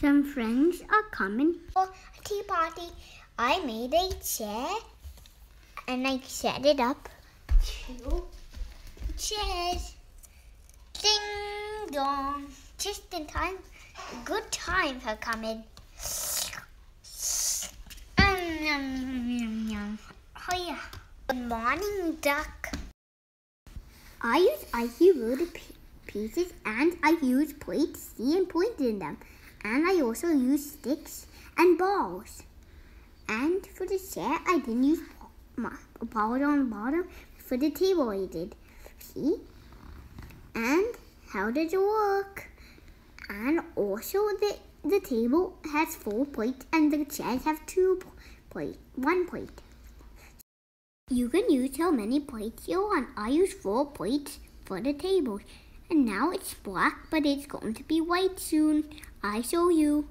Some friends are coming. For a tea party, I made a chair and I set it up. Two chairs. Ding dong. Just in time. Good time for coming. Um, yum, yum, yum. Oh yeah. Good morning, duck. I use icy wood pieces and I use plates, C and points in them. And I also use sticks and balls. And for the chair, I didn't use balls on the bottom. For the table, I did. See? And how does it work? And also, the the table has four plates, and the chairs have two plate, one plate. You can use how many plates you want. I use four plates for the table. And now it's black, but it's going to be white soon. I show you.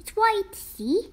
It's white, see?